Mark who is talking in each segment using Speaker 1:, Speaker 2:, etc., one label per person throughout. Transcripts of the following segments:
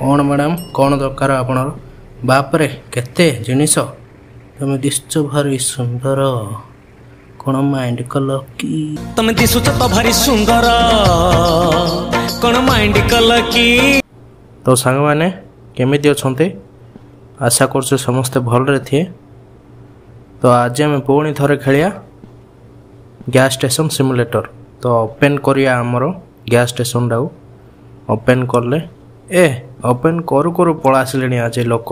Speaker 1: କ'ଣ ମ୍ୟାଡ଼ାମ୍ କ'ଣ ଦରକାର ଆପଣର ବାପରେ କେତେ ଜିନିଷ ତୁମେ ଦିଶୁଛ ଭାରି ସୁନ୍ଦର କ'ଣ ମାଇଣ୍ଡ କଲ କି
Speaker 2: ତମେ ଦିଶୁଛ ତ ଭାରି ସୁନ୍ଦର କ'ଣ ମାଇଣ୍ଡ କଲ କି
Speaker 1: ତ ସାଙ୍ଗମାନେ କେମିତି ଅଛନ୍ତି ଆଶା କରୁଛୁ ସମସ୍ତେ ଭଲରେ ଥିବେ ତ ଆଜି ଆମେ ପୁଣି ଥରେ ଖେଳିବା ଗ୍ୟାସ୍ ଷ୍ଟେସନ୍ ସିମୁଲେଟର୍ ତ ଓପେନ୍ କରିବା ଆମର ଗ୍ୟାସ୍ ଷ୍ଟେସନ୍ଟାକୁ ଓପେନ୍ କଲେ ଏ ଅପେନ୍ କରୁ କରୁ ପଳାଇଆସିଲେଣି ଆଜି ଲୋକ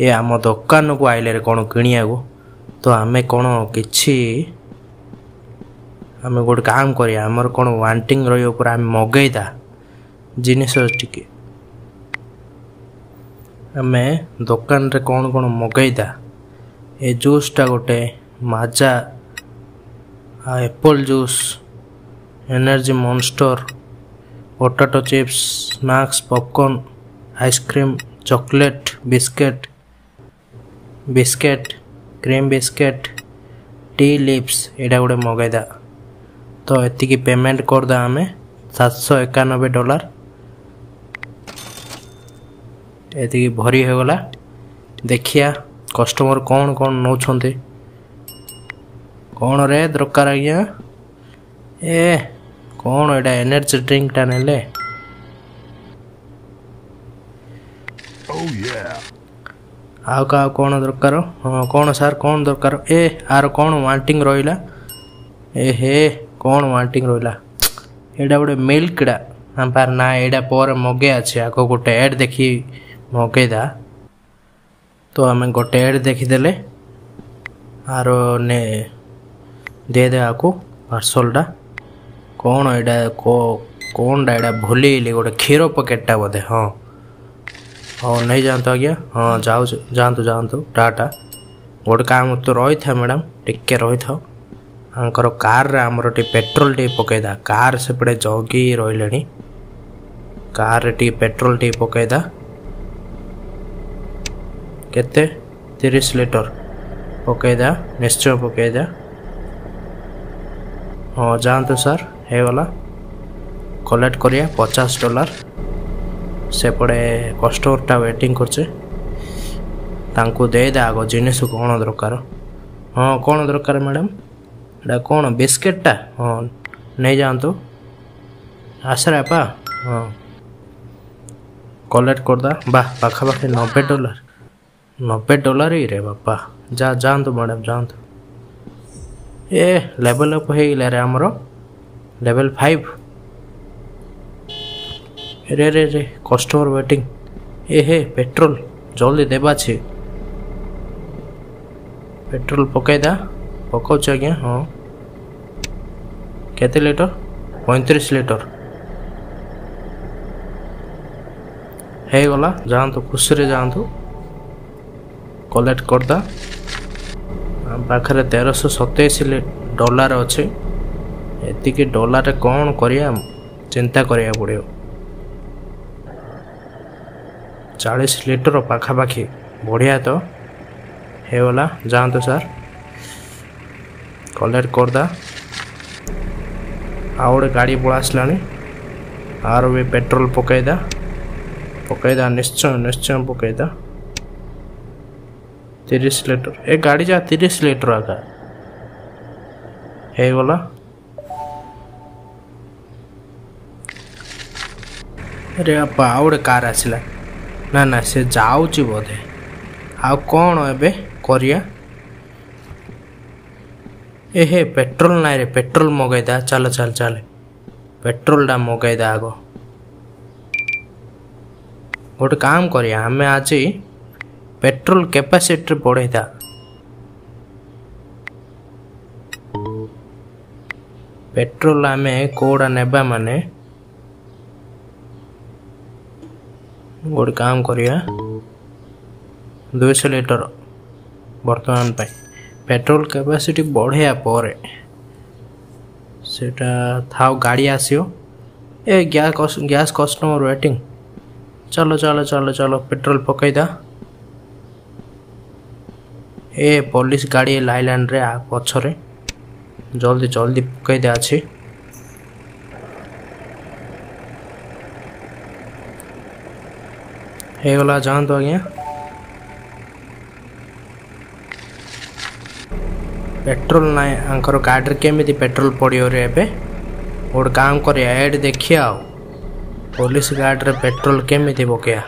Speaker 1: ଏ ଆମ ଦୋକାନକୁ ଆଇଲେ କ'ଣ କିଣିବାକୁ ତ ଆମେ କ'ଣ କିଛି ଆମେ ଗୋଟେ କାମ କରିବା ଆମର କ'ଣ ୱାଣ୍ଟିଂ ରହିବା ପରେ ଆମେ ମଗେଇଦା ଜିନିଷ ଟିକେ ଆମେ ଦୋକାନରେ କ'ଣ କ'ଣ ମଗେଇଦା ଏ ଜୁସ୍ଟା ଗୋଟେ ମାଜା ଆଉ apple juice energy monster potato chips, snacks, popcorn, ice cream, chocolate, biscuit, biscuit, cream biscuit, टी लिप्स ଏଇଟା ଗୋଟେ ମଗାଇଦା ତ ଏତିକି ପେମେଣ୍ଟ କରିଦା ଆମେ ସାତଶହ ଏକାନବେ ଡଲାର ଏତିକି ଭରି ହୋଇଗଲା ଦେଖିବା କଷ୍ଟମର କ'ଣ କ'ଣ ନେଉଛନ୍ତି କ'ଣ ରେ ଦରକାର ଆଜ୍ଞା ଏ କ'ଣ ଏଇଟା ଏନର୍ଜି ଡ୍ରିଙ୍କଟା ନେଲେ ଆଉ କାହା କ'ଣ ଦରକାର ହଁ କ'ଣ ସାର୍ କ'ଣ ଦରକାର ଏ ଆର କ'ଣ ୱାଣ୍ଟିଂ ରହିଲା ଏ ହେ କ'ଣ ୱାଣ୍ଟିଂ ରହିଲା ଏଇଟା ଗୋଟେ ମିଲ୍କଟା ଆମ ପାର ନା ଏଇଟା ପରେ ମଗେଇ ଅଛି ଆଗ ଗୋଟେ ଏଡ଼୍ ଦେଖି ମଗେଇଦା ତ ଆମେ ଗୋଟେ ଏଡ଼୍ ଦେଖିଦେଲେ ଆର ନେ ଦେଇଦେବାକୁ ପାର୍ସଲ୍ଟା कौन ये कौन डाइडा भूल गोटे क्षीर पकेटा बोधे हाँ हाँ नहीं जातु आज हाँ जाऊ जा टाटा गोटे काम तो रही था मैडम टिके रही था आमर आम पेट्रोल टी पकईदा कार से पड़े जगि रही कार्रे पेट्रोल टे पकईदा के लिटर पकईदा निश्चय पकईदा हाँ जातु सर ହେଇଗଲା କଲେକ୍ଟ କରିବା ପଚାଶ ଡଲାର ସେପଟେ କଷ୍ଟମରଟା ୱେଟିଂ କରୁଛେ ତାଙ୍କୁ ଦେଇଦେ ଆଗ ଜିନିଷ କ'ଣ ଦରକାର ହଁ କ'ଣ ଦରକାର ମ୍ୟାଡ଼ାମ୍ ଏଇଟା କ'ଣ ବିସ୍କେଟ୍ଟା ହଁ ନେଇଯାଆନ୍ତୁ ଆସରେ ଆପା ହଁ କଲେକ୍ଟ କରିଦା ବା ପାଖାପାଖି ନବେ ଡଲାର ନବେ ଡଲାର ଇରେ ବାପା ଯା ଯାଆନ୍ତୁ ମ୍ୟାଡ଼ାମ୍ ଯାଆନ୍ତୁ ଏ ଲେଭଲ୍ ଅପ୍ ହେଇଗଲା ରେ ଆମର लेवल फाइव रे रे रे कस्टमर वेटिंग ए हे पेट्रोल जल्दी देवा छे पेट्रोल पकाई दा पकाउछ आज्ञा हाँ केते लिटर पैंतीस लिटर हो गला जातु खुशी जातु कलेक्ट करदा पाखे तेरश सतैश डॉलर अच्छे ଏତିକି ଡଲାରେ କ'ଣ କରିବା ଚିନ୍ତା କରିବାକୁ ପଡ଼ିବ ଚାଳିଶ ଲିଟର ପାଖାପାଖି ବଢ଼ିଆ ତ ହେଇଗଲା ଯାଆନ୍ତୁ ସାର୍ କଲେକ୍ଟ କରିଦା ଆଉ ଗୋଟେ ଗାଡ଼ି ପଳା ଆସିଲାଣି ଆର ବି ପେଟ୍ରୋଲ ପକାଇଦା ପକାଇଦା ନିଶ୍ଚୟ ନିଶ୍ଚୟ ପକାଇଦା ତିରିଶ ଲିଟର ଏ ଗାଡ଼ି ଯା ତିରିଶ ଲିଟର ଆକା ହେଇଗଲା अरे बापा आ गोटे कार आसला ना ना से जाऊ बोधे आबे कर एहे पेट्रोल ना रे पेट्रोल मगैदा चल चल चल पेट्रोलटा मगैदा आग गोटे काम करिया आम आज पेट्रोल कैपासीटी बढ़ेदा पेट्रोल आम कौड़ा नेबा माने ଗୋଟେ କାମ କରିବା ଦୁଇଶହ ଲିଟର ବର୍ତ୍ତମାନ ପାଇଁ ପେଟ୍ରୋଲ କ୍ୟାପାସିଟି ବଢ଼େଇବା ପରେ ସେଟା ଥାଉ ଗାଡ଼ି ଆସିବ ଏ ଗ୍ୟାସ୍ କଷ୍ଟମର ୱେଟିଂ ଚାଲ ଚାଲ ଚାଲ ଚାଲ ପେଟ୍ରୋଲ ପକାଇଦା ଏ ପୋଲିସ ଗାଡ଼ି ଲାଇଲାଣ୍ଡରେ ପଛରେ ଜଲ୍ଦି ଜଲ୍ଦି ପକାଇଦେ ଅଛି वाला जान तो आ पेट्रोल ना गाड़ी केमी पेट्रोल पड़ो रे ए गोटे काम कर एड देखिया पुलिस गाड़ी पेट्रोल केमी पकया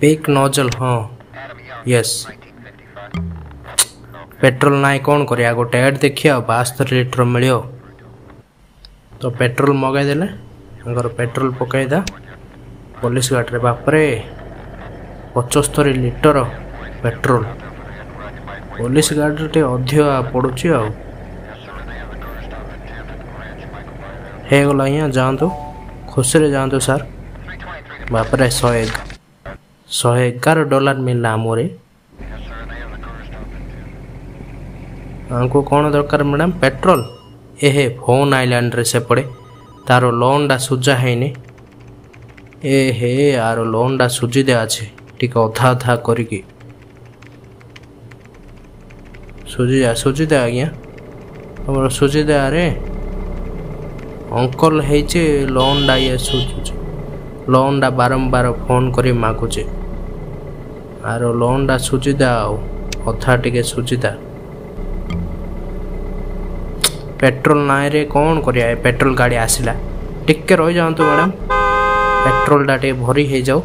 Speaker 1: पिक नजल हाँ यस पेट्रोल ना कौन कर गोटे एड देखिए बास्तरी तो लिटर मिलियो तो पेट्रोल मगेदे पेट्रोल पकईदा पुलिस गाड़ी बापरे पचस्तरी लिटर पेट्रोल पुलिस गाड़ी टे अधिक पड़ू आगला आज जा खुशी जा सार बापरे शहे शहे एगार डलार मिलला आमरे आपको कौन दरकार मैडम पेट्रोल ଏହେ ଫୋନ୍ ଆଇଲାଣ୍ଡରେ ସେପଟେ ତାର ଲୋନ୍ଟା ସୁଜା ହେଇନି ଏ ହେ ଆର ଲୋନ୍ଟା ସୁଜିଦେ ଅଛି ଟିକେ ଅଧା ଅଧା କରିକି ସୁଜିଦା ସୁଜିଦା ଆଜ୍ଞା ଆମର ସୁଜିଦା ଆରେ ଅଙ୍କଲ ହେଇଛି ଲୋନ୍ଟା ଇଏ ସୁଝୁଛି ଲୋନ୍ଟା ବାରମ୍ବାର ଫୋନ୍ କରି ମାଗୁଛି ଆର ଲୋନ୍ଟା ସୁଜିଦା ଆଉ ଅଧା ଟିକେ ସୁଜିଦା ପେଟ୍ରୋଲ ନାଁରେ କ'ଣ କରିବା ପେଟ୍ରୋଲ ଗାଡ଼ି ଆସିଲା ଟିକେ ରହିଯାଆନ୍ତୁ ମ୍ୟାଡ଼ାମ୍ ପେଟ୍ରୋଲଟା ଟିକେ ଭରି ହେଇଯାଉ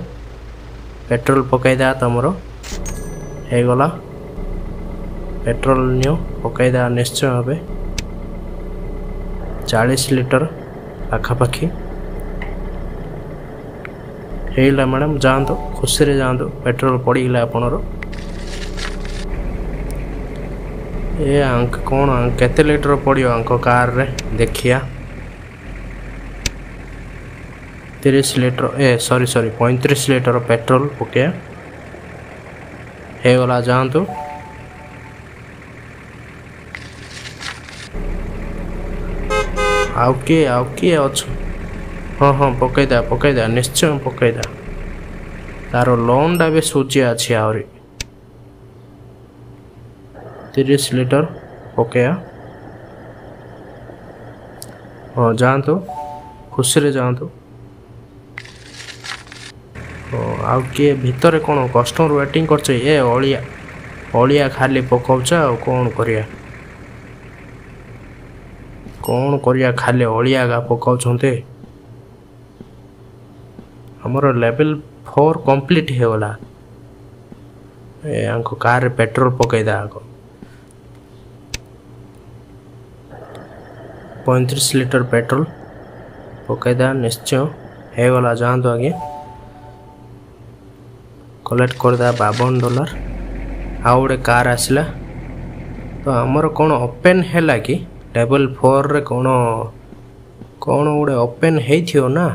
Speaker 1: ପେଟ୍ରୋଲ ପକାଇଦେବା ତୁମର ହେଇଗଲା ପେଟ୍ରୋଲ ନିଅ ପକାଇଦେବା ନିଶ୍ଚୟ ଭାବେ ଚାଳିଶ ଲିଟର ପାଖାପାଖି ହେଇଗଲା ମ୍ୟାଡ଼ାମ୍ ଯାଆନ୍ତୁ ଖୁସିରେ ଯାଆନ୍ତୁ ପେଟ୍ରୋଲ ପଡ଼ିଗଲା ଆପଣର ଏ ଆଙ୍କ କ'ଣ କେତେ ଲିଟର ପଡ଼ିବ ଆଙ୍କ କାର୍ରେ ଦେଖିବା ତିରିଶ ଲିଟର ଏ ସରି ସରି ପଇଁତିରିଶ ଲିଟର ପେଟ୍ରୋଲ ପକାଇବା ହେଇଗଲା ଯାଆନ୍ତୁ ଆଉ କିଏ ଆଉ କିଏ ଅଛ ହଁ ହଁ ପକାଇଦା ପକାଇଦା ନିଶ୍ଚୟ ପକାଇଦା ତାର ଲୋନ୍ଟା ବି ସୁଜି ଅଛି ଆହୁରି ତିରିଶ ଲିଟର ପକାଇବା ହଁ ଯାଆନ୍ତୁ ଖୁସିରେ ଯାଆନ୍ତୁ ଆଉ କିଏ ଭିତରେ କ'ଣ କଷ୍ଟମର ୱେଟିଂ କରୁଛ ଏ ଅଳିଆ ଅଳିଆ ଖାଲି ପକାଉଛ ଆଉ କ'ଣ କରିବା କ'ଣ କରିବା ଖାଲି ଅଳିଆ ଗା ପକାଉଛନ୍ତି ଆମର ଲେଭେଲ୍ ଫୋର୍ କମ୍ପ୍ଲିଟ୍ ହେଇଗଲା ଏ ଆଙ୍କ କାର୍ରେ ପେଟ୍ରୋଲ ପକାଇଦା ଆଗ ପଇଁତିରିଶ ଲିଟର ପେଟ୍ରୋଲ ପକାଇଦେବା ନିଶ୍ଚୟ ହେଇଗଲା ଯାଆନ୍ତୁ ଆଜ୍ଞା କଲେକ୍ଟ କରିଦେବା ବାବନ ଡଲାର ଆଉ ଗୋଟେ କାର୍ ଆସିଲା ତ ଆମର କ'ଣ ଓପେନ୍ ହେଲା କି ଲେବଲ୍ ଫୋର୍ରେ କ'ଣ କ'ଣ ଗୋଟେ ଓପେନ୍ ହେଇଥିବ ନା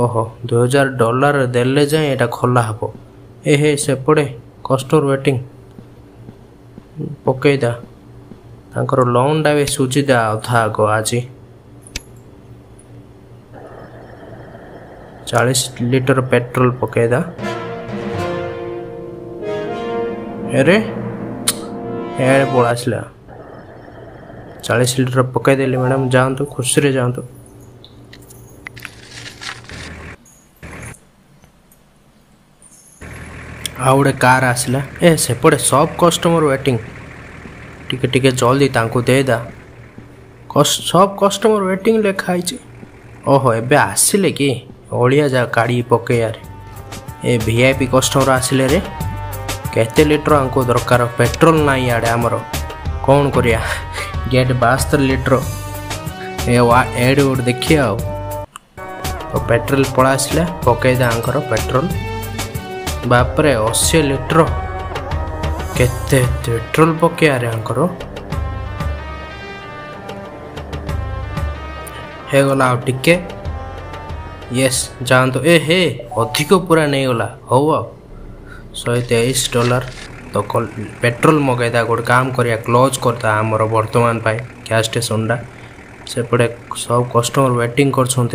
Speaker 1: ଓହୋ ଦୁଇହଜାର ଡଲାର ଦେଲେ ଯାଏଁ ଏଇଟା ଖୋଲା ହେବ ଏ ହେ ସେପଟେ କଷ୍ଟମର ୱେଟିଂ ପକେଇଦା ତାଙ୍କର ଲନ୍ଟା ବି ସୁଝିଦା ଅଧା ଆଗ ଆଜି ଚାଳିଶ ଲିଟର ପେଟ୍ରୋଲ ପକେଇଦା ଆରେ ଏ ପଳା ଆସିଲା ଚାଳିଶ ଲିଟର ପକେଇଦେଲି ମ୍ୟାଡ଼ାମ୍ ଯାଆନ୍ତୁ ଖୁସିରେ ଯାଆନ୍ତୁ ଆଉ ଗୋଟେ କାର୍ ଆସିଲା ଏ ସେପଟେ ସବ୍ କଷ୍ଟମର୍ ୱେଟିଂ ଟିକେ ଟିକେ ଜଲ୍ଦି ତାଙ୍କୁ ଦେଇଦା ସବ୍ କଷ୍ଟମର୍ ୱେଟିଂ ଲେଖା ହେଇଛି ଓହୋ ଏବେ ଆସିଲେ କି ଅଳିଆ ଯା ଗାଡ଼ି ପକେଇବାରେ ଏ ଭି ଆଇ ପି କଷ୍ଟମର୍ ଆସିଲେ ରେ କେତେ ଲିଟର ଆଙ୍କୁ ଦରକାର ପେଟ୍ରୋଲ ନାହିଁ ଇଆଡ଼େ ଆମର କ'ଣ କରିବା ଗେଟ୍ ବାସ୍ତର ଲିଟର ଏ ଏଡ଼୍ ଗୋଟେ ଦେଖିବା ଆଉ ପେଟ୍ରୋଲ ପଳା ଆସିଲା ପକେଇଦା ଆଙ୍କର ପେଟ୍ରୋଲ बापरे अशी लिटर केते पेट्रोल पकेया रे अंकर हे टिके यस जान ए हे अधिक पूरा नहीं गला हो शहे तेईस डॉलर तो कल पेट्रोल मगेदा गोटे काम करिया क्लोज करता आमर वर्तमान पाए गैस स्टेशन टा सेपटे सब कस्टमर वेटिंग कर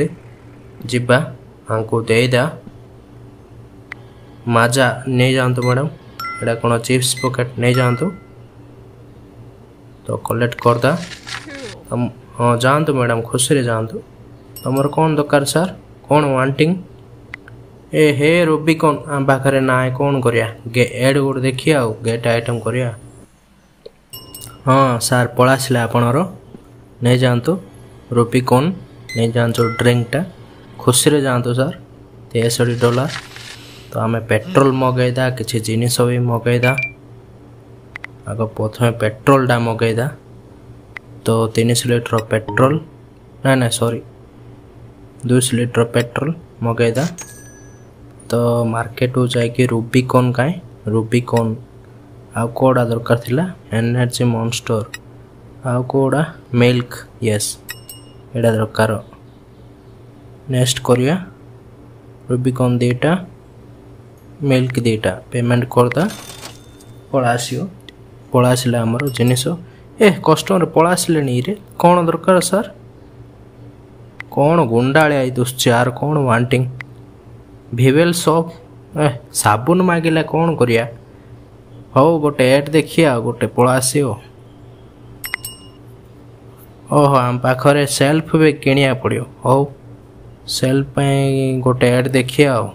Speaker 1: दे दा मजा नहीं যাতে ম্যাডাম এটা কোন চিপস পকেট নেই যাতে তো কলেক্ট করদা हाँ जातु मैडम खुशी जातु तुमर कौन दरकार सर कौन वाटिंग ए हे रूबिकन आम पाखे ना कौन करिया गे एड गोटे देखिए आउ गेट आइटम करिया हाँ सार पलासला आपणर नहीं जातु रूबिकन नहीं जातु ड्रिंकटा खुशी जातु सार तेसठ डॉलर तो आम पेट्रोल मगेदा कि जिनस भी मगेदा आग प्रथम पेट्रोलटा मगेदा तो तीन सौ लिटर पेट्रोल ना ना सॉरी दुश लिटर पेट्रोल मगेदा तो मार्केट को कि रुबिकन कहीं रुबिकन आउ कौटा दरकार एनर्जी मनस्टर आउ कौटा मिल्क यस यहाँ दरकार नेक्स्ट करिया रुबिकन दीटा मिल्क दीटा पेमेंट करदा पलास पलासिले आम जिनस ए कस्टमर आस कौन दरकार सर कौन गुंडा दुश्चार कौन वाटिंग भिवेल सप ए सबुन मागिले कौन कर देखिए गोटे एड आस गोटे ओहो आम पाखरे सेल्फ भी किनिया पड़ो हाउ सेल्फ गोटे एड देखिया आओ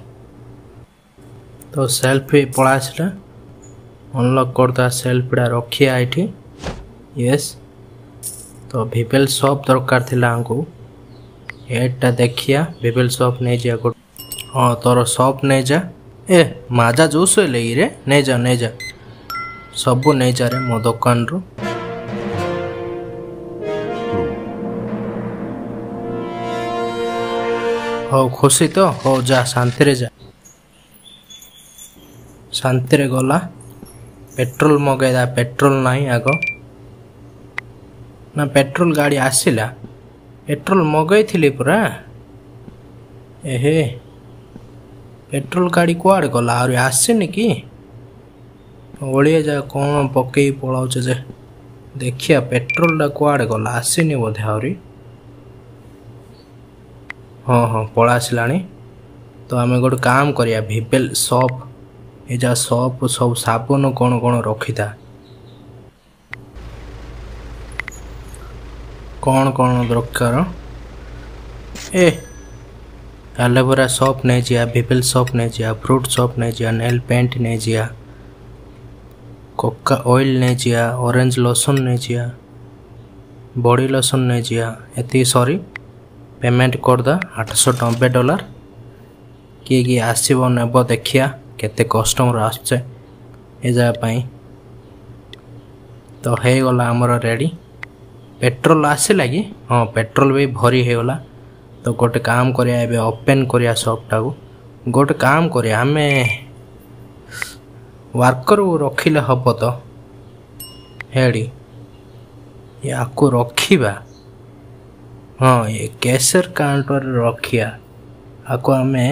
Speaker 1: तो सेल्फ पड़ा सेटा अनलॉक कर दा सेल्फ डा रखिया आइठी यस तो भिपेल शॉप दरकार थिला हमको एटा देखिया भिपेल शॉप नहीं जा हो तोर शॉप नहीं जा ए माजा जूस लेई रे नै जा नै जा सब नहीं जा रे मो दुकान रो हो खुशी तो हो जा शांति रे जा ଶାନ୍ତିରେ ଗଲା ପେଟ୍ରୋଲ ମଗାଇଲା ପେଟ୍ରୋଲ ନାହିଁ ଆଗ ନା ପେଟ୍ରୋଲ ଗାଡ଼ି ଆସିଲା ପେଟ୍ରୋଲ ମଗାଇଥିଲି ପରା ଏହେ ପେଟ୍ରୋଲ ଗାଡ଼ି କୁଆଡ଼େ ଗଲା ଆହୁରି ଆସିନି କି ଓଳିଆ ଯା କ'ଣ ପକେଇ ପଳାଉଛେ ଯେ ଦେଖିବା ପେଟ୍ରୋଲଟା କୁଆଡ଼େ ଗଲା ଆସିନି ବୋଧେ ଆହୁରି ହଁ ହଁ ପଳା ଆସିଲାଣି ତ ଆମେ ଗୋଟେ କାମ କରିବା ଭିବେଲ ସପ୍ ଏ ଯା सब ସବୁ कौन कौन କ'ଣ ରଖିଥା କ'ଣ କ'ଣ ଦରକାର ଏ एलोवेरा सॉप नहीं जी बिबिल सॉप नहीं जिया फ्रूट सॉप नहीं जिया नेल पेंट नहीं जिया कोका ऑयल नहीं जी ऑरेंज लोशन नहीं जिया बॉडी लोशन नहीं जिया ये सरी पेमेंट करदा सौ नब्बे डॉलर किए किए आसब नेब देखिया କେତେ କଷ୍ଟ ଆମର ଆସୁଛେ ଏ ଯାହା ପାଇଁ ତ ହେଇଗଲା ଆମର ରେଡ଼ି ପେଟ୍ରୋଲ ଆସିଲା କି ହଁ ପେଟ୍ରୋଲ ବି ଭରି ହେଇଗଲା ତ ଗୋଟେ କାମ କରିବା ଏବେ ଓପେନ୍ କରିବା ସପ୍ଟାକୁ ଗୋଟେ କାମ କରିବା ଆମେ ୱାର୍କର ରଖିଲେ ହେବ ତ ହେଡ଼ି ୟାକୁ ରଖିବା ହଁ ଏ କ୍ୟାସର କାଉଣ୍ଟରରେ ରଖିବା ଆକୁ ଆମେ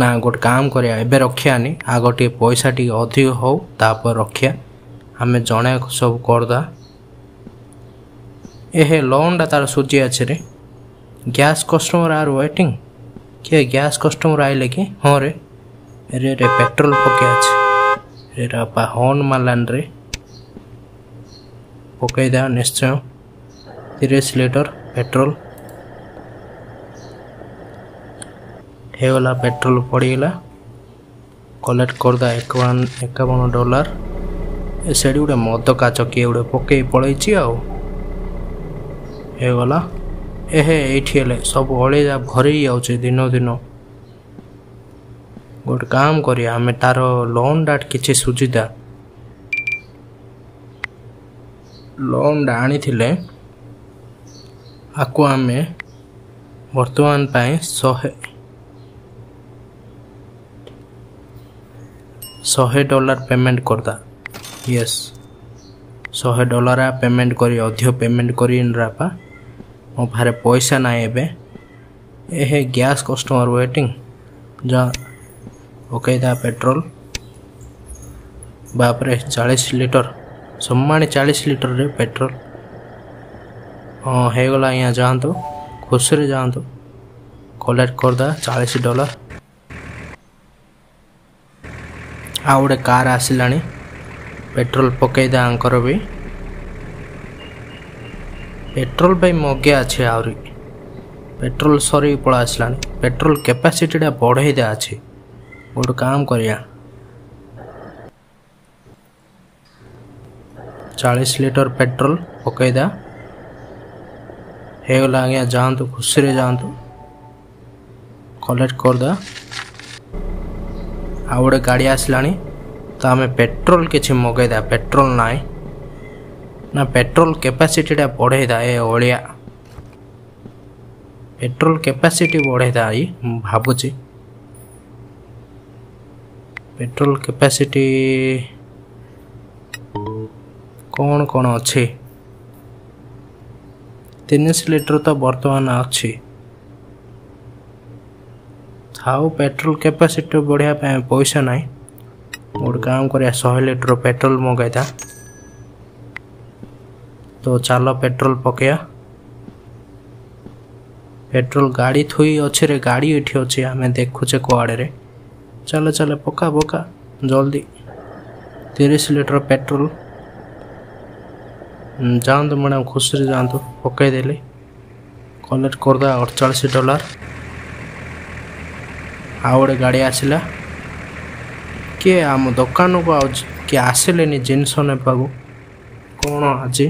Speaker 1: ନା ଗୋଟେ କାମ କରିବା ଏବେ ରଖିବାନି ଆଗ ଟିକେ ପଇସା ଟିକେ ଅଧିକ ହଉ ତାପରେ ରଖିବା ଆମେ ଜଣେ ସବୁ କରିଦେବା ଏହେ ଲୋନ୍ଟା ତାର ସୁଝି ଅଛି ରେ ଗ୍ୟାସ୍ କଷ୍ଟମର ଆର୍ ୱେଟିଂ କିଏ ଗ୍ୟାସ୍ କଷ୍ଟମର ଆଇଲେ କି ହଁ ରେ ରେ ରେ ପେଟ୍ରୋଲ ପକେଇ ଅଛି ରେ ବାପା ହର୍ନ ମାଲାନରେ ପକେଇଦେବା ନିଶ୍ଚୟ ତିରିଶ ଲିଟର ପେଟ୍ରୋଲ हे वाला पेट्रोल पड़गला कलेक्ट करदा एकावन एकावन डॉलर ସେଠି ଗୋଟେ ମଦ କାଚ କିଏ ଗୋଟେ ପକେଇ ପଳେଇଛି ଆଉ ହେଇଗଲା ଏହେ ଏଇଠି ହେଲେ ସବୁ ଅଳିଆ ଭରେଇ ଯାଉଛି ଦିନ ଦିନ ଗୋଟେ କାମ କରିବା ଆମେ ତାର ଲୋନ୍ଟା କିଛି ସୁଝିଦା ଲୋନ୍ଟା ଆଣିଥିଲେ ଆକୁ ଆମେ ବର୍ତ୍ତମାନ ପାଇଁ ଶହେ शहे डलार पेमेंट करदा यस शहे डलार पेमेंट कर पेमेंट करपा मो भारे पैसा ना ए गैस कस्टमर वेटिंग जहाँ पक पेट्रोल बापरे चालीस लिटर सम्मान चालीस लिटर रे पेट्रोल हाँ होगा गला जातु खुशी जातु कलेक्ट करदा चालीस डॉलर ଆଉ ଗୋଟେ କାର୍ ଆସିଲାଣି ପେଟ୍ରୋଲ ପକାଇଦା ଆଙ୍କର ବି ପେଟ୍ରୋଲ ପାଇଁ ମଗା ଅଛି ଆହୁରି ପେଟ୍ରୋଲ ସରିକି ପଳା ଆସିଲାଣି ପେଟ୍ରୋଲ କ୍ୟାପାସିଟିଟା ବଢ଼େଇଦା ଅଛି ଗୋଟେ କାମ କରିବା ଚାଳିଶ ଲିଟର ପେଟ୍ରୋଲ ପକାଇଦା ହେଇଗଲା ଆଜ୍ଞା ଯାଆନ୍ତୁ ଖୁସିରେ ଯାଆନ୍ତୁ କଲେକ୍ଟ କରିଦେବା ଆଉ ଗୋଟେ ଗାଡ଼ି ଆସିଲାଣି ତ ଆମେ ପେଟ୍ରୋଲ କିଛି ମଗାଇଦେବା ପେଟ୍ରୋଲ ନାହିଁ ନା ପେଟ୍ରୋଲ କେପାସିଟିଟା ବଢ଼େଇଦା ଏ ଅଳିଆ ପେଟ୍ରୋଲ କେପାସିଟି ବଢ଼େଇଦା ଏଇ ମୁଁ ଭାବୁଛି ପେଟ୍ରୋଲ କେପାସିଟି କ'ଣ କ'ଣ ଅଛି ତିନିଶହ ଲିଟର ତ ବର୍ତ୍ତମାନ ଅଛି ଆଉ ପେଟ୍ରୋଲ କ୍ୟାପାସିଟି ବଢ଼ିବା ପାଇଁ ପଇସା ନାହିଁ ଗୋଟେ କାମ କରିବା ଶହେ ଲିଟର ପେଟ୍ରୋଲ ମଗାଇଥା ତ ଚାଲ ପେଟ୍ରୋଲ ପକେଇବା ପେଟ୍ରୋଲ ଗାଡ଼ି ଥୋଇ ଅଛି ରେ ଗାଡ଼ି ଏଠି ଅଛି ଆମେ ଦେଖୁଛେ କୁଆଡ଼େରେ ଚାଲ ଚାଲ ପକା ପକା ଜଲ୍ଦି ତିରିଶ ଲିଟର ପେଟ୍ରୋଲ ଯାଆନ୍ତୁ ମ୍ୟାଡ଼ାମ୍ ଖୁସିରେ ଯାଆନ୍ତୁ ପକେଇଦେଲି କଲେକ୍ଟ କରିଦେବା ଅଠଚାଳିଶ ଡଲାର ଆଉ ଗୋଟେ ଗାଡ଼ି ଆସିଲା କିଏ ଆମ ଦୋକାନକୁ ଆଉ କିଏ ଆସିଲେନି ଜିନିଷ ନେବାକୁ କ'ଣ ଆଜି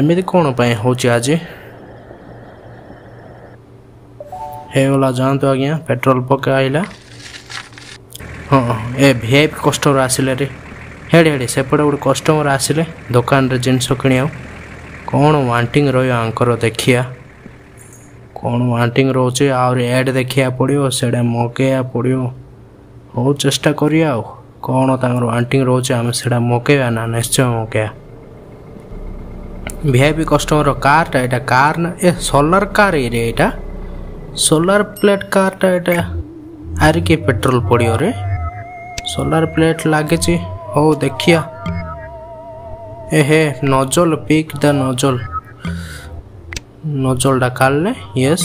Speaker 1: ଏମିତି କ'ଣ ପାଇଁ ହେଉଛି ଆଜି ହେଇଗଲା ଯାଆନ୍ତୁ ଆଜ୍ଞା ପେଟ୍ରୋଲ ପକାଇଲା ହଁ ଏ ଭି ଆଇ ପି କଷ୍ଟମର ଆସିଲେ ରେ ହେଡ଼େ ହେଡ଼େ ସେପଟେ ଗୋଟେ କଷ୍ଟମର ଆସିଲେ ଦୋକାନରେ ଜିନିଷ କିଣିବାକୁ କ'ଣ ୱାଣ୍ଟିଂ ରହିବ ଆଙ୍କର ଦେଖିବା कौन वाटिंग रोच आड देखा पड़ो से मगे पड़ो हाउ चेटा कर कौन तर आंटिंग रोचे आम से मकेबा ना निश्चय मकेया भि आई कस्टमर कार्टा कार ना सोलार कार ये यहाँ सोलार प्लेट कार्टा ये पेट्रोल पड़ो रे सोलार प्लेट लगे हाउ देखिया एहे नजल पिक द नजल ନଜଲଟା କାଢ଼ିଲେ ୟେସ୍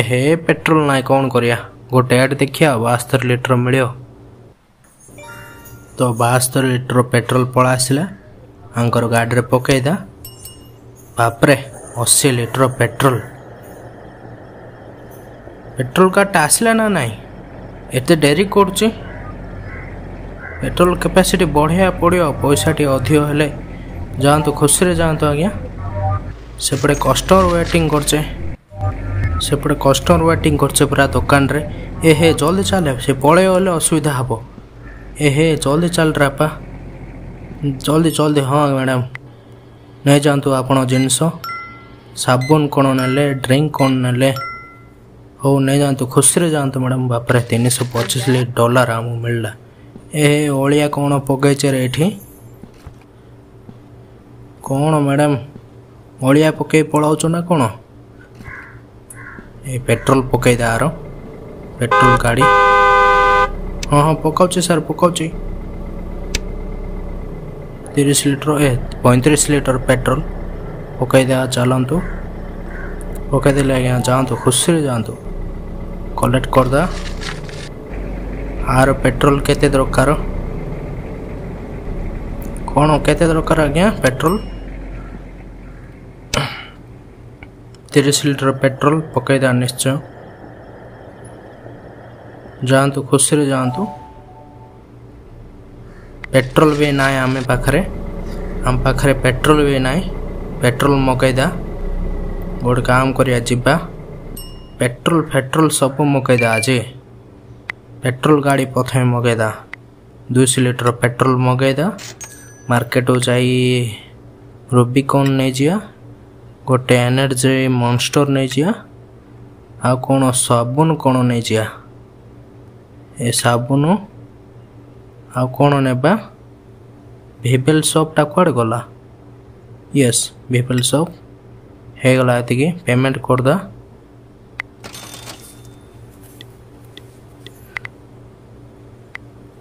Speaker 1: ଏହେ ପେଟ୍ରୋଲ ନାହିଁ କ'ଣ କରିବା ଗୋଟେ ଆଡ଼୍ ଦେଖିବା ବାସ୍ତରି ଲିଟର ମିଳିବ ତ ବାସ୍ତରି ଲିଟର ପେଟ୍ରୋଲ ପଳା ଆସିଲା ଆଙ୍କର ଗାଡ଼ିରେ ପକାଇଦା ବାପରେ ଅଶୀ ଲିଟର ପେଟ୍ରୋଲ ପେଟ୍ରୋଲ କାର୍ଡ଼ଟା ଆସିଲା ନା ନାହିଁ ଏତେ ଡେରି କରୁଛି ପେଟ୍ରୋଲ କ୍ୟାପାସିଟି ବଢ଼େଇବା ପଡ଼ିବ ପଇସା ଟିକେ ଅଧିକ ହେଲେ ଯାଆନ୍ତୁ ଖୁସିରେ ଯାଆନ୍ତୁ ଆଜ୍ଞା ସେପଟେ କଷ୍ଟମର ୱେଟିଂ କରୁଛେ ସେପଟେ କଷ୍ଟମର ୱେଟିଂ କରୁଛେ ପୁରା ଦୋକାନରେ ଏ ହେ ଜଲ୍ଦି ଚାଲେ ସେ ପଳେଇ ଗଲେ ଅସୁବିଧା ହେବ ଏ ହେ ଜଲ୍ଦି ଚାଲ ରାପା ଜଲ୍ଦି ଜଲ୍ଦି ହଁ ମ୍ୟାଡ଼ାମ୍ ନେଇଯାଆନ୍ତୁ ଆପଣ ଜିନିଷ ସାବୁନ କ'ଣ ନେଲେ ଡ୍ରିଙ୍କ କ'ଣ ନେଲେ ହଉ ନେଇଯାଆନ୍ତୁ ଖୁସିରେ ଯାଆନ୍ତୁ ମ୍ୟାଡ଼ାମ୍ ବାପରେ ତିନିଶହ ପଚିଶ ଡଲାର ଆମକୁ ମିଳିଲା ଏ ଅଳିଆ କ'ଣ ପକାଇଛରେ ଏଠି କ'ଣ ମ୍ୟାଡ଼ାମ୍ ଅଳିଆ ପକାଇ ପଳାଉଛ ନା କ'ଣ ଏ ପେଟ୍ରୋଲ ପକାଇଦା ଆର ପେଟ୍ରୋଲ ଗାଡ଼ି ହଁ ହଁ ପକାଉଛି ସାର୍ ପକାଉଛି ତିରିଶ ଲିଟର ଏ ପଇଁତିରିଶ ଲିଟର ପେଟ୍ରୋଲ ପକାଇଦା ଚାଲନ୍ତୁ ପକାଇଦେଲେ ଆଜ୍ଞା ଯାଆନ୍ତୁ ଖୁସିରେ ଯାଆନ୍ତୁ କଲେକ୍ଟ କରିଦା ଆର ପେଟ୍ରୋଲ କେତେ ଦରକାର କ'ଣ କେତେ ଦରକାର ଆଜ୍ଞା ପେଟ୍ରୋଲ तीस लिटर पेट्रोल पकईदा निश्चय जातु खुशी जातु पेट्रोल भी ना आम पाखे आम पाखे पेट्रोल भी ना पेट्रोल मकईदा गोटे काम करिया पेट्रोल फेट्रोल सब मकईदा आज पेट्रोल गाड़ी प्रथम मगेदा दुश लिटर पेट्रोल मगेदा मार्केट जा रुबिकन नहीं जिया ଗୋଟେ ଏନର୍ଜି ମନ୍ଷ୍ଟର୍ ନେଇଯିବା ଆଉ କ'ଣ ସାବୁନ କ'ଣ ନେଇଯିବା ଏ ସାବୁନ ଆଉ କ'ଣ ନେବା ଭିଭେଲ ସପ୍ଟା କୁଆଡ଼େ ଗଲା ୟେସ୍ ଭିଭେଲ ସପ୍ ହେଇଗଲା ଏତିକି ପେମେଣ୍ଟ କରିଦା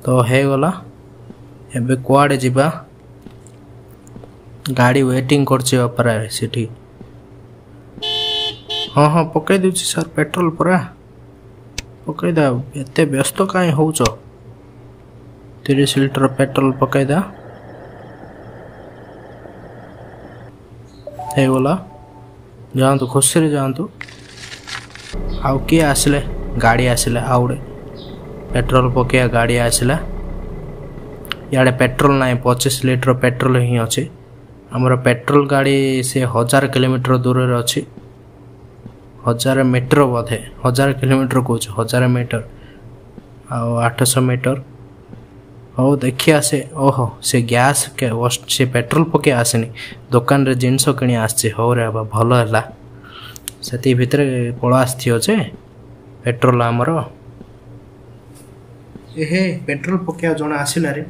Speaker 1: ତ ହେଇଗଲା ଏବେ କୁଆଡ଼େ ଯିବା ଗାଡ଼ି ୱେଟିଂ କରିଯିବା ପରା ସେଠି ହଁ ହଁ ପକାଇ ଦେଉଛି ସାର୍ ପେଟ୍ରୋଲ ପରା ପକାଇଦା ଏତେ ବ୍ୟସ୍ତ କାହିଁ ହେଉଛ ତିରିଶ ଲିଟର ପେଟ୍ରୋଲ ପକାଇଦା ହେଇଗଲା ଯାଆନ୍ତୁ ଖୁସିରେ ଯାଆନ୍ତୁ ଆଉ କିଏ ଆସିଲେ ଗାଡ଼ି ଆସିଲା ଆଉ ଗୋଟେ ପେଟ୍ରୋଲ ପକାଇବା ଗାଡ଼ି ଆସିଲା ଇଆଡ଼େ ପେଟ୍ରୋଲ ନାହିଁ ପଚିଶ ଲିଟର ପେଟ୍ରୋଲ ହିଁ ଅଛି ଆମର ପେଟ୍ରୋଲ ଗାଡ଼ି ସେ ହଜାର କିଲୋମିଟର ଦୂରରେ ଅଛି हजार मीटर बोधे हजार किलोमीटर कौच हजार मीटर आठश मीटर हाउ देखिए आसे ओहो से गैस से पेट्रोल पके आसेनि दुकान रे जिनस किण आसे हो रे बाबा भलो हला सेती भितरे पळा आस्थियो जे पेट्रोल आमर एहे पेट्रोल पके जण आसल रे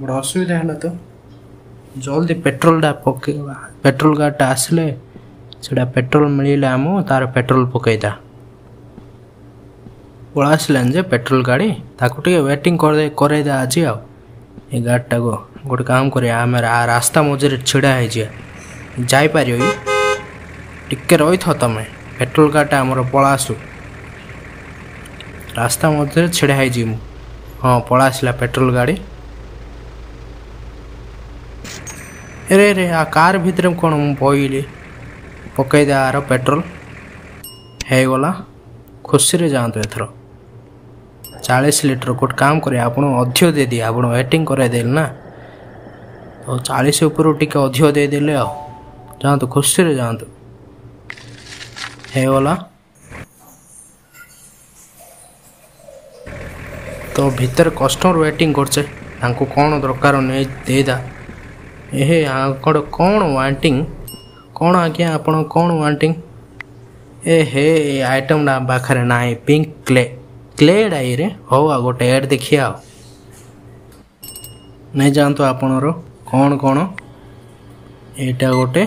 Speaker 1: बड़ असुविधा है ना तो जल्दी पेट्रोल डा पेट्रोल गाड़ी आसले ସେଇଟା ପେଟ୍ରୋଲ ମିଳିଲା ମୁଁ ତା'ର ପେଟ୍ରୋଲ ପକାଇଦା ପଳା ଆସିଲାନି ଯେ ପେଟ୍ରୋଲ ଗାଡ଼ି ତାକୁ ଟିକେ ୱେଟିଂ କରିଦେ କରେଇଦା ଆଜି ଆଉ ଏ ଗାଡ଼ିଟାକୁ ଗୋଟେ କାମ କରିବା ଆମେ ରାସ୍ତା ମଝିରେ ଛିଡ଼ା ହେଇଯିବା ଯାଇପାରିବ କି ଟିକେ ରହିଥାଅ ତମେ ପେଟ୍ରୋଲ ଗାଡ଼ିଟା ଆମର ପଳା ଆସୁ ରାସ୍ତା ମଧ୍ୟରେ ଛିଡ଼ା ହେଇଛି ମୁଁ ହଁ ପଳା ଆସିଲା ପେଟ୍ରୋଲ ଗାଡ଼ି ଏରେ ରେ ଆ କାର୍ ଭିତରେ କ'ଣ ମୁଁ ପହିଲି ପକାଇଦେ ଆର ପେଟ୍ରୋଲ ହେଇଗଲା ଖୁସିରେ ଯାଆନ୍ତୁ ଏଥର ଚାଳିଶ ଲିଟର ଗୋଟେ କାମ କରିବେ ଆପଣ ଅଧିକ ଦେଇଦିଏ ଆପଣ ୱେଟିଂ କରାଇଦେଲେ ନା ଆଉ ଚାଳିଶ ଉପରୁ ଟିକେ ଅଧିକ ଦେଇଦେଲେ ଆଉ ଯାଆନ୍ତୁ ଖୁସିରେ ଯାଆନ୍ତୁ ହେଇଗଲା ତ ଭିତରେ କଷ୍ଟମର ୱେଟିଂ କରୁଛେ ତାଙ୍କୁ କ'ଣ ଦରକାର ନେଇ ଦେଇଦା ଏ ଆଙ୍କର କ'ଣ ୱାଣ୍ଟିଂ କ'ଣ ଆଜ୍ଞା ଆପଣ କ'ଣ ୱାଣ୍ଟିଂ ଏ ହେ ଏ ଆଇଟମ୍ଟା ଆମ ପାଖରେ ନାହିଁ ପିଙ୍କ୍ କ୍ଲେ କ୍ଲେ ଡାଇରେ ହଉ ଆଉ ଗୋଟେ ଏଡ଼୍ ଦେଖିବା ଆଉ ନେଇଯାଆନ୍ତୁ ଆପଣର କ'ଣ କ'ଣ ଏଇଟା ଗୋଟେ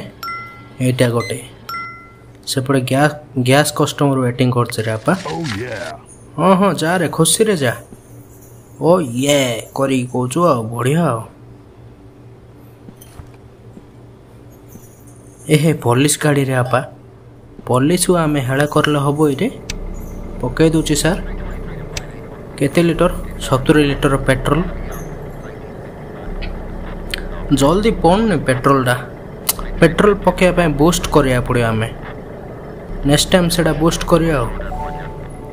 Speaker 1: ଏଇଟା ଗୋଟେ ସେପଟେ ଗ୍ୟାସ୍ ଗ୍ୟାସ୍ କଷ୍ଟମର୍ ୱେଟିଂ କରୁଛି ରେ
Speaker 3: ବାପା
Speaker 1: ହଁ ହଁ ଯା ରେ ଖୁସିରେ ଯା ଓ ଇଏ କରିକି କହୁଛୁ ଆଉ ବଢ଼ିଆ ଆଉ ଏହେ ପଲିସ୍ ଗାଡ଼ିରେ ଆପା ପଲିସ୍କୁ ଆମେ ହେଳା କରିଲେ ହେବ ଏଇରେ ପକାଇ ଦେଉଛି ସାର୍ କେତେ ଲିଟର ସତୁରି ଲିଟର ପେଟ୍ରୋଲ ଜଲ୍ଦି ପଡ଼ୁନି ପେଟ୍ରୋଲଟା ପେଟ୍ରୋଲ ପକାଇବା ପାଇଁ ବୁଷ୍ଟ କରିବାକୁ ପଡ଼ିବ ଆମେ ନେକ୍ସଟ ଟାଇମ୍ ସେଇଟା ବୁଷ୍ଟ କରିବା ଆଉ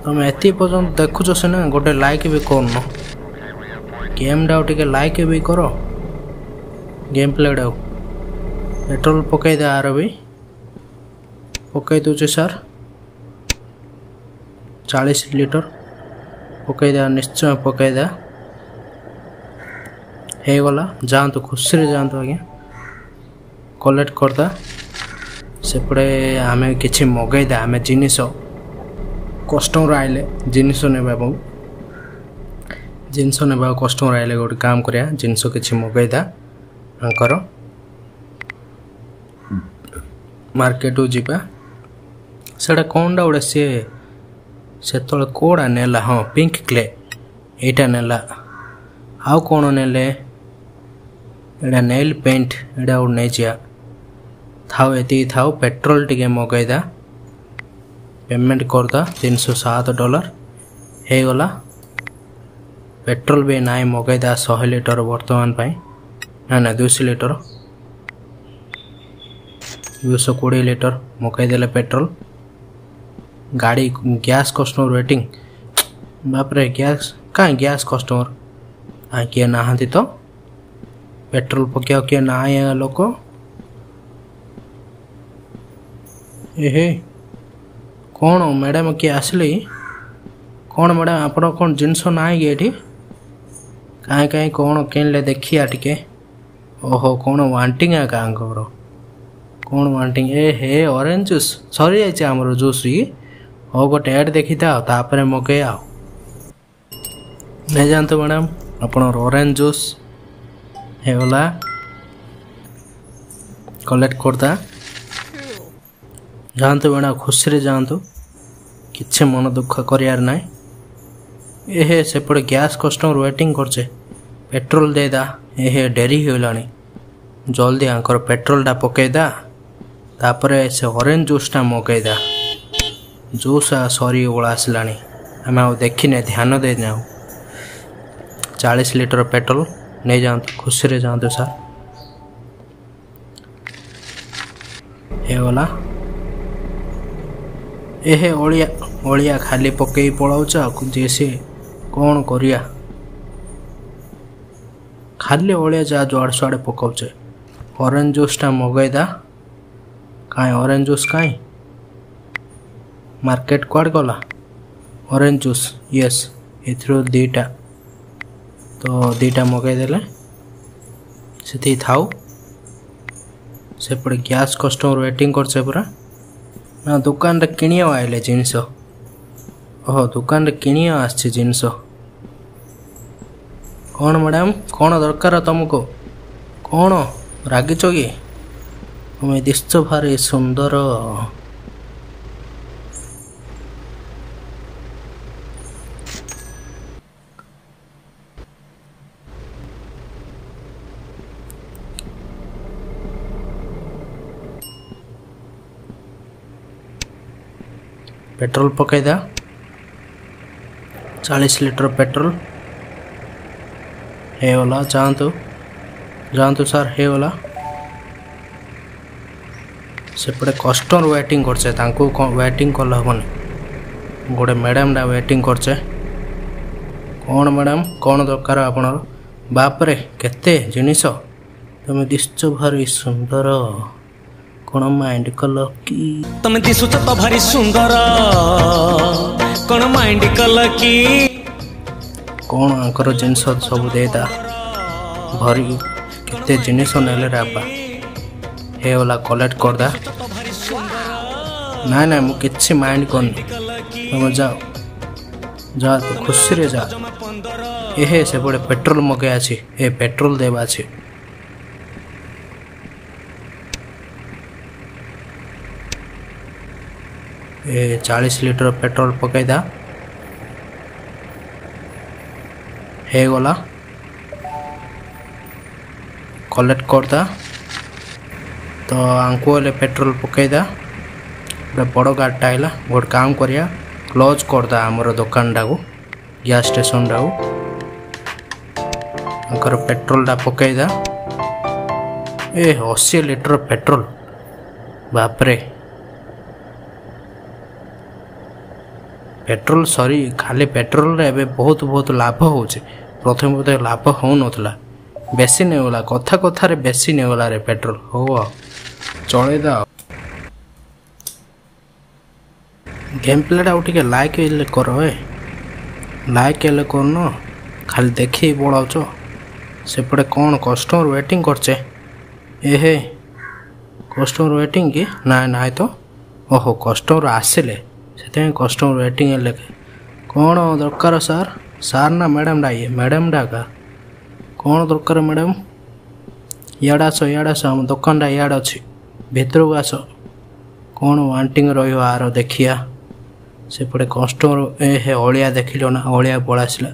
Speaker 1: ତୁମେ ଏତିକି ପର୍ଯ୍ୟନ୍ତ ଦେଖୁଛ ସିନା ଗୋଟେ ଲାଇକ୍ ବି କରୁନ ଗେମ୍ଟା ଆଉ ଟିକେ ଲାଇକ୍ ବି କର ଗେମ୍ ପ୍ଲେଟାକୁ పెట్రోల్ పొక్కైతే అరవై పొక్కైతే వచ్చేసారు चालीस लीटर पकईदा निश्चय पकईदा ହେଇଗଲା ଯାଆନ୍ତୁ ଖୁସିରେ ଯାଆନ୍ତୁ ଆଜ୍ଞା କଲେକ୍ଟ କରିଦା ସେପଟେ ଆମେ କିଛି ମଗାଇଦା ଆମେ ଜିନିଷ କଷ୍ଟମର ଆଇଲେ ଜିନିଷ ନେବାକୁ ଜିନିଷ ନେବାକୁ କଷ୍ଟମର ଆଇଲେ ଗୋଟେ କାମ କରିବା ଜିନିଷ କିଛି ମଗାଇଦା ତାଙ୍କର ମାର୍କେଟକୁ ଯିବା ସେଇଟା କ'ଣଟା ଗୋଟେ ସିଏ ସେତେବେଳେ କେଉଁଟା ନେଲା ହଁ ପିଙ୍କ କ୍ଲେ ଏଇଟା ନେଲା ଆଉ କ'ଣ ନେଲେ ଏଇଟା ନେଲ୍ ପେଣ୍ଟ ଏଇଟା ଗୋଟେ ନେଇଯିବା ଥାଉ ଏତିକି ଥାଉ ପେଟ୍ରୋଲ ଟିକେ ମଗାଇଦା ପେମେଣ୍ଟ କରିଦେବା ତିନିଶହ ସାତ ଡଲାର ହେଇଗଲା ପେଟ୍ରୋଲ ବି ନାହିଁ ମଗାଇଦା ଶହେ ଲିଟର ବର୍ତ୍ତମାନ ପାଇଁ ନା ନା ଦୁଇଶହ ଲିଟର दुश कोड़े लिटर मकईदे पेट्रोल गाड़ी गैस कस्टमर वेटिंग बाप रे गैस कहीं गैस कस्टमर हाँ किए ना तो पेट्रोल पक किए ना लोक एहे कौन मैडम किए आस कौन मैडम आप जिनस ना कि ये कहीं कहीं कौन किणले देखिया टी ओहो कौन वांटिंग क्या କ'ଣ ୱାଣ୍ଟିଂ ଏ ହେ ଅରେଞ୍ଜ ଜୁସ୍ ସରିଯାଇଛି ଆମର ଜୁସ୍ ଇ ହଉ ଗୋଟେ ଆଡ଼୍ ଦେଖିଥାଅ ତାପରେ ମଗେଇବା ଆଉ ନେଇଯାଆନ୍ତୁ ମ୍ୟାଡ଼ାମ୍ ଆପଣଙ୍କର ଅରେଞ୍ଜ ଜୁସ୍ ହେଇଗଲା କଲେକ୍ଟ କରିଦା ଯାଆନ୍ତୁ ମ୍ୟାଡ଼ାମ୍ ଖୁସିରେ ଯାଆନ୍ତୁ କିଛି ମନ ଦୁଃଖ କରିବାର ନାହିଁ ଏହେ ସେପଟେ ଗ୍ୟାସ୍ କଷ୍ଟମର୍ ୱେଟିଂ କରୁଛେ ପେଟ୍ରୋଲ ଦେଇଦା ଏହେ ଡେରି ହେଇଗଲାଣି ଜଲ୍ଦି ଆଙ୍କର ପେଟ୍ରୋଲଟା ପକେଇଦା ତାପରେ ସେ ଅରେଞ୍ଜ ଜୁସ୍ଟା ମଗାଇଦା ଜୁସ୍ ସରି ଓଳା ଆସିଲାଣି ଆମେ ଆଉ ଦେଖିନେ ଧ୍ୟାନ ଦେଇଯାଉ ଚାଳିଶ ଲିଟର ପେଟ୍ରୋଲ ନେଇଯାଆନ୍ତୁ ଖୁସିରେ ଯାଆନ୍ତୁ ସାର୍ ହେଇଗଲା ଏହେ ଅଳିଆ ଅଳିଆ ଖାଲି ପକେଇ ପଳାଉଛ ଯେ ସେ କ'ଣ କରିବା ଖାଲି ଅଳିଆ ଯାହା ଯୁଆଡ଼େ ସୁଆଡ଼େ ପକାଉଛେ ଅରେଞ୍ଜ ଜୁସ୍ଟା ମଗାଇଦା कहीं ऑरेंज जूस कहीं मार्केट कुआड गला ऑरेंज जूस यस एथरो दीटा तो दीटा मगाई देले सेथि थाउ गैस कस्टमर वेटिंग कर छे पूरा ना दुकान रे किणियो आइले जिंस ओहो दुकान रे किणियो आछे कौन मैडम कौन दरकार तुमको कौन रागिच कि तुम्हें दिश भारी सुंदर पेट्रोल पकईद चालीस लिटर पेट्रोल है वाला जातु जातु है वाला ସେପଟେ କଷ୍ଟମର୍ ୱେଟିଂ କରୁଛେ ତାଙ୍କୁ କ'ଣ ୱେଟିଂ କଲେ ହେବନି ଗୋଟେ ମ୍ୟାଡ଼ାମ୍ଟା ୱେଟିଂ କରୁଛେ କ'ଣ ମ୍ୟାଡ଼ାମ୍ କ'ଣ ଦରକାର ଆପଣର ବାପରେ କେତେ ଜିନିଷ ତୁମେ ଦିଶୁଛ ଭାରି ସୁନ୍ଦର କ'ଣ ମାଇଣ୍ଡ କଲ କି
Speaker 2: ତୁମେ ଦିଶୁଛ ତ ଭାରି ସୁନ୍ଦର କ'ଣ ମାଇଣ୍ଡ କଲ କି
Speaker 1: କ'ଣ ଆଙ୍କର ଜିନିଷ ସବୁ ଦେଇଦା ଭରି କେତେ ଜିନିଷ ନେଲେ ରାବା हे वाला कलेक्ट कर दा ना ना मु किछ माइंड कोन तुम जाओ जा तो खुश रे जा एहे से बड़े पेट्रोल मगे आछे ए पेट्रोल देबा आछे ए 40 लीटर पेट्रोल पकाई दा हे गोला कलेक्ट करता ତ ଆଙ୍କୁ ହେଲେ ପେଟ୍ରୋଲ ପକାଇଦା ଗୋଟେ ବଡ଼ ଗାଡ଼ିଟା ହେଲା ଗୋଟେ କାମ କରିବା କ୍ଲୋଜ୍ କରିଦା ଆମର ଦୋକାନଟାକୁ ଗ୍ୟାସ୍ ଷ୍ଟେସନଟାକୁ ତାଙ୍କର ପେଟ୍ରୋଲଟା ପକାଇଦା ଏ ଅଶୀ ଲିଟର ପେଟ୍ରୋଲ ବାପରେ ପେଟ୍ରୋଲ ସରି ଖାଲି ପେଟ୍ରୋଲରେ ଏବେ ବହୁତ ବହୁତ ଲାଭ ହେଉଛି ପ୍ରଥମେ ପ୍ରଥମେ ଲାଭ ହେଉନଥିଲା ବେଶୀ ନେଉଗଲା କଥା କଥାରେ ବେଶୀ ନେଉଗଲାରେ ପେଟ୍ରୋଲ ହଉ ଆଉ ଚଳେଇ ଦା ଗେମ୍ ପ୍ଲେଟା ଆଉ ଟିକେ ଲାଇକ୍ ହେଲେ କର ଏ ଲାଇକ୍ ହେଲେ କରୁନ ଖାଲି ଦେଖିକି ପଳାଉଛ ସେପଟେ କ'ଣ କଷ୍ଟମର୍ ୱେଟିଂ କରୁଛେ ଏହେ କଷ୍ଟମର୍ ୱେଟିଂ କି ନାଇଁ ନାଇଁ ତ ଓହୋ କଷ୍ଟମର୍ ଆସିଲେ ସେଥିପାଇଁ କଷ୍ଟମର୍ ୱେଟିଂ ହେଲେ କ'ଣ ଦରକାର ସାର୍ ସାର୍ ନା ମ୍ୟାଡ଼ାମ୍ଟା ଇଏ ମ୍ୟାଡ଼ାମ୍ଟା ଏକା କ'ଣ ଦରକାର ମ୍ୟାଡ଼ାମ୍ ଇଆଡ଼େ ଆସ ଇଆଡ଼େ ଆସ ଆମ ଦୋକାନଟା ଇଆଡ଼େ ଅଛି ଭିତରକୁ ଆସ କ'ଣ ୱାଣ୍ଟିଂ ରହିବ ଆର ଦେଖିଆ ସେପଟେ କଷ୍ଟମର ଏ ହେ ଅଳିଆ ଦେଖିଲ ନା ଅଳିଆ ପଳେଇ ଆସିଲା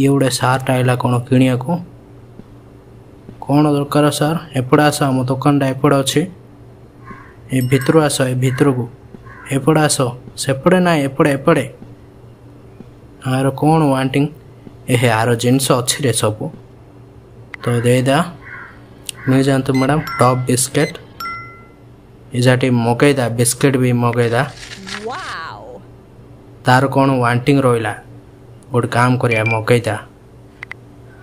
Speaker 1: ଇଏ ଗୋଟେ ସାର୍ଟ ଆଇଲା କ'ଣ କିଣିବାକୁ କ'ଣ ଦରକାର ସାର୍ ଏପଟେ ଆସ ଆମ ଦୋକାନଟା ଏପଟେ ଅଛି ଏ ଭିତରୁ ଆସ ଏ ଭିତରକୁ ଏପଟେ ଆସ ସେପଟେ ନାଇଁ ଏପଟେ ଏପଟେ ଆର କ'ଣ ୱାଣ୍ଟିଂ ଏହେ ଆର ଜିନିଷ ଅଛିରେ ସବୁ ତ ଦେଇଦା ନେଇଯାଆନ୍ତୁ ମ୍ୟାଡ଼ାମ୍ ଟପ୍ ବିସ୍କେଟ୍ ଇଜାଟି ମଗେଇଦା ବିସ୍କିଟ୍ ବି ମଗେଇଦା ତାର କ'ଣ ୱାଣ୍ଟିଂ ରହିଲା ଗୋଟେ କାମ କରିବା ମଗେଇଦା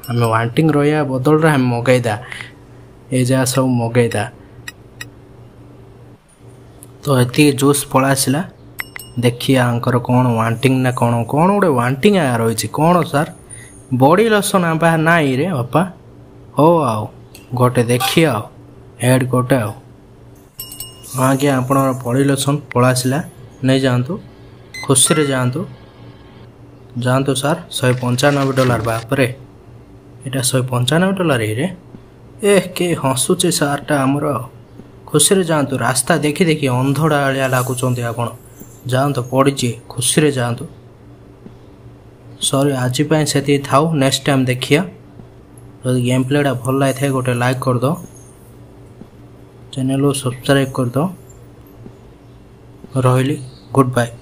Speaker 1: ଆମେ ୱାଣ୍ଟିଂ ରହିବା ବଦଳରେ ଆମେ ମଗେଇଦା ଏ ଯାହା ସବୁ ମଗେଇଦା ତ ଏତିକି ଜୁସ୍ ପଳା ଆସିଲା ଦେଖିବା ଆଙ୍କର କ'ଣ ୱାଣ୍ଟିଂ ନା କ'ଣ କ'ଣ ଗୋଟେ ୱାଣ୍ଟିଂ ଆ ରହିଛି କ'ଣ ସାର୍ ବଡ଼ି ଲୋସନ୍ ବା ନାଇଁରେ ବାପା ହଉ ଆଉ ଗୋଟେ ଦେଖି ଆଉ ଏଡ଼୍ ଗୋଟେ ଆଉ ହଁ ଆଜ୍ଞା ଆପଣ ପଳେଇ ଲସନ୍ ପଳାଇଆସିଲା ନେଇ ଯାଆନ୍ତୁ ଖୁସିରେ ଯାଆନ୍ତୁ ଯାଆନ୍ତୁ ସାର୍ ଶହେ ପଞ୍ଚାନବେ ଡଲାର ବାପରେ ଏଇଟା ଶହେ ପଞ୍ଚାନବେ ଡଲାର ଏଇରେ ଏ କିଏ ହସୁଛି ସାର୍ଟା ଆମର ଖୁସିରେ ଯାଆନ୍ତୁ ରାସ୍ତା ଦେଖି ଦେଖି ଅନ୍ଧଡ଼ା ଆଳିଆ ଲାଗୁଛନ୍ତି ଆପଣ ଯାଆନ୍ତୁ ପଡ଼ିଛି ଖୁସିରେ ଯାଆନ୍ତୁ ସରି ଆଜି ପାଇଁ ସେତିକି ଥାଉ ନେକ୍ସଟ ଟାଇମ୍ ଦେଖିବା ଯଦି ଗେମ୍ ପ୍ଲେଟା ଭଲ ଲାଗିଥାଏ ଗୋଟେ ଲାଇକ୍ କରିଦେବ चैनल को सब्सक्राइब कर दो रॉयली गुड बाय